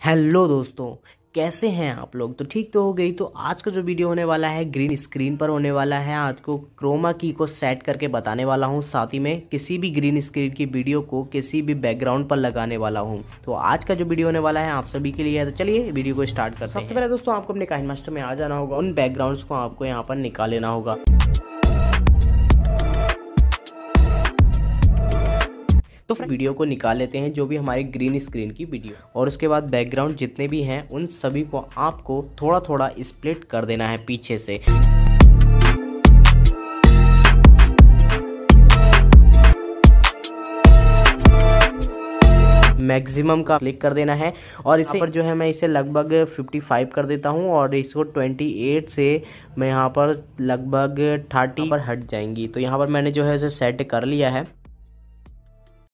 Hello दोस्तों कैसे हैं आप लोग? तो ठीक तो हो गई। तो आज का जो वीडियो होने वाला है ग्रीन स्क्रीन पर होने वाला है। आज को क्रोमा की को सेट करके बताने वाला हूँ। साथ ही में किसी भी ग्रीन स्क्रीन की वीडियो को किसी भी बैकग्राउंड पर लगाने वाला हूँ। तो आज का जो वीडियो होने वाला है आप सभी के लिए है। तो चलिए वीडियो को स्टार्ट करते हैं। सबसे पहले दोस्तों आपको अपने काइन मास्टर में आ जाना होगा। उन बैकग्राउंड को आपको यहाँ पर निकाल लेना होगा। तो फिर वीडियो को निकाल लेते हैं जो भी हमारे ग्रीन स्क्रीन की वीडियो। और उसके बाद बैकग्राउंड जितने भी हैं उन सभी को आपको थोड़ा थोड़ा स्प्लिट कर देना है पीछे से। मैक्सिमम का क्लिक कर देना है। और इस पर जो है मैं इसे लगभग 55 कर देता हूँ और इसको 28 से मैं यहाँ पर लगभग 30 पर हट जाएँगी। तो यहाँ पर मैंने जो है उसे सेट कर लिया है।